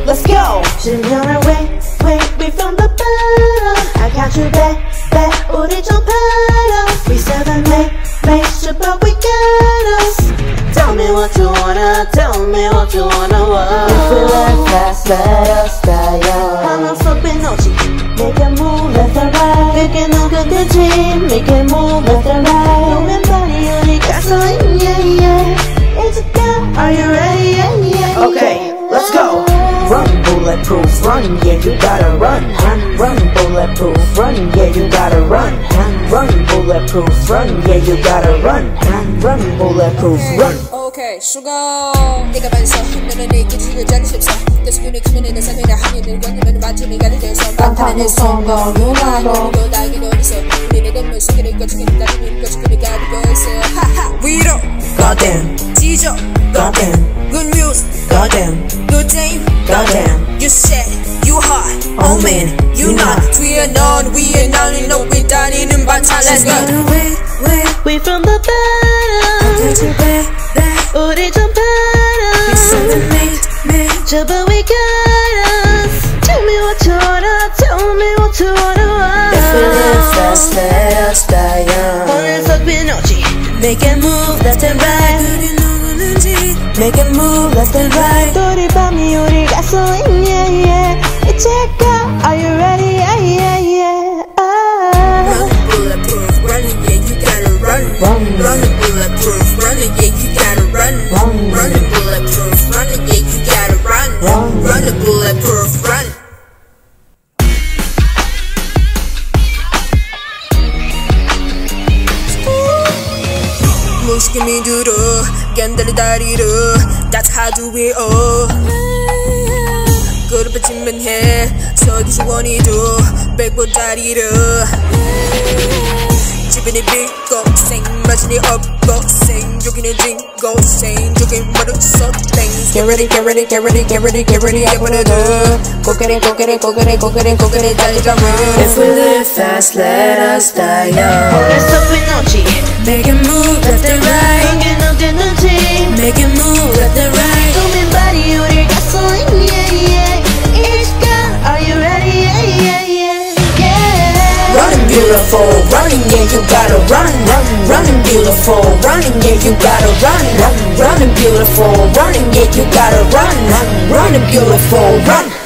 let's go, let's go 실현을 way, way, we from the bottom I got you back, back 우리 좀 팔아 We seven make, make sure but we got us Tell me what you wanna, tell me what you wanna what If we learn fast, let us die young 하나 쏙 오지 Make a move left and right 그게 누가 그지 Make a move left and right 오면 발이 우리 가서 yeah yeah It's a go, are you ready bulletproof, run, yeah, you gotta run. Run, bulletproof, run, yeah, you gotta run. Run, bulletproof, run, yeah, you gotta run. Run, bulletproof, run. Okay, 수고. 네가 반서 너는 내 기준을 자리 십사. 계속 눈을 크면 내 삶이나 한일을 원하면 맞춤이 가리 돼서 간단한 성공 누나로 또 나긴 어디서 우리는 눈물 속에를 꺼주긴 나는 꺼주기를 가리고 있어. 하하 위로 Goddamn, 지져 goddamn, good music goddamn, good day goddamn. You said you hot oh man you not 위에 넌 위에 나는 너 위다니는 반찬 Let's go. wait, wait We from the bottom you back back 우리 좀 팔아 seven mate mate 제발 we got us Tell me what you wanna Tell me what you wanna want If we live fast, let us die young. 오늘 섞인 오지 Make a move left and right 우리 누구는지 Make a move left and right. 우리 밤이 우리 가솔린 yeah 무식의 민두로 견달의 다리로 That's how do we all 그룹에 진면해 서기시 원이도 백보다리로 집안이 빌고 생마진이 없고 생조기는 진고 생조긴 머릿속 things Get ready get ready get ready get ready get ready 해보려도 고개를 고개를 고개를 고개를 고개를 달리가 If we live fast, let us die young. Beautiful, running, yeah, you gotta run. Running beautiful, running, yeah, you gotta run. Running beautiful, running, yeah, you gotta run. Running beautiful, run.